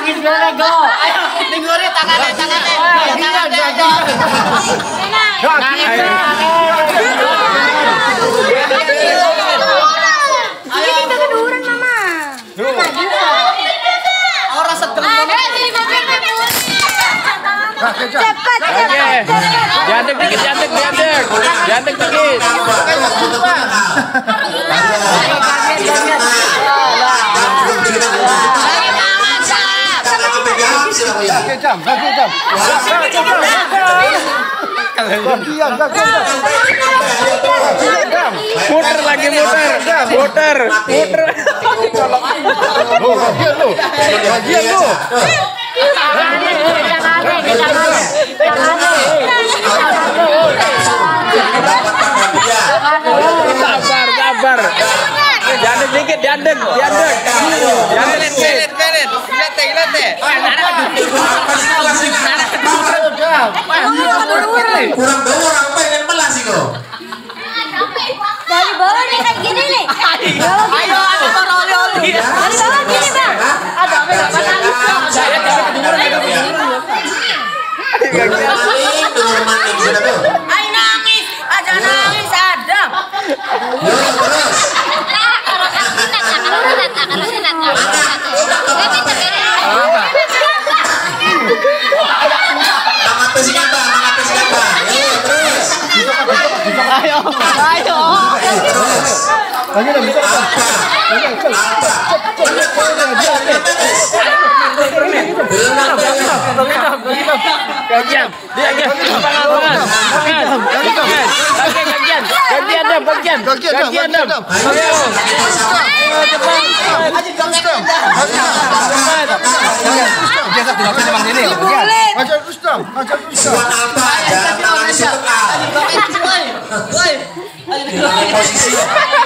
Tangis gue nego. Ayo, tangannya, tangannya. Tangannya, Nangis. Orang setel. Cepat. Jantek dikit, jantek, jantek. Jantek dikit. Muter lagi muter. Muter. Muter. Oh, bagian lu. Bagian lu. Sabar, sabar. Jantek dikit, jantek, jantek. Jantek dikit. Kurang bau orang pengen melas sih kok. Dari bawah nih kayak gini nih. Dam, Bagian dam. bagian dam. Ayo. Biasa tidak memang ini. Bagian. Ajar Rustam, ajar Rustam. Buat apa? Jangan tangan suntuk A. Posisi,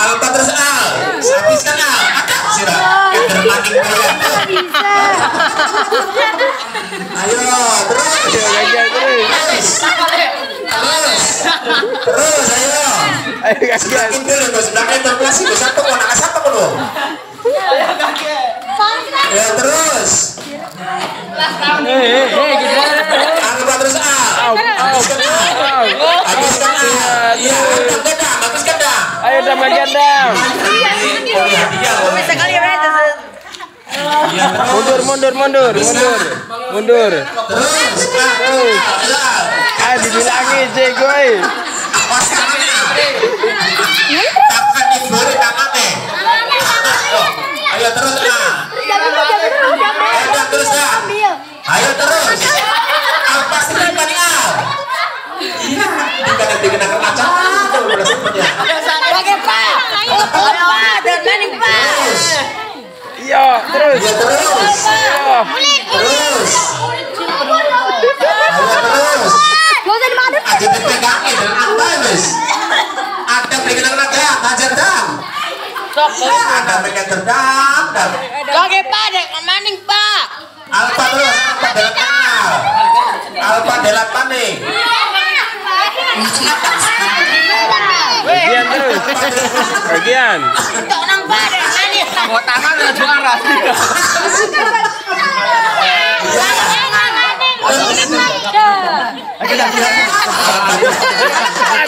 Alpa terus Al. Habiskan Al. Sira, eder maning gue. Ayo, terus. Terus. Terus. Ayo. Ayo bagian. Sebelahin dulu, gue Iya, terus. Mundur, mundur, mundur, mundur. Mundur. Terus. Ah, dibilangin. Ayo terus terus. Ayo terus. Apa sih? Iya. Pakai Pak. Oh, Pak, dan maning Pak. Terus. Iya, terus. Iya terus. Terus. Terus. Gak usah dimadep. Ada dipegangin dan apa wis? Ada pegangan ada, hajar dam. Ada pegangan dam, dam. Pakai Pak, dek maning Pak. Alfa terus, alfa dalam kanal. Alfa dalam paning. Bagian terus. Bagian. Tok nang maning. Bawa tangan udah juara.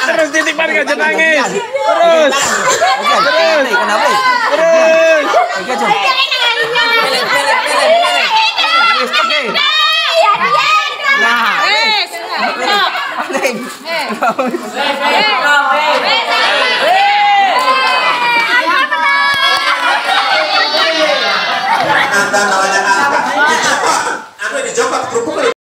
Terus titipan gak nangis. Terus. Terus. Terus.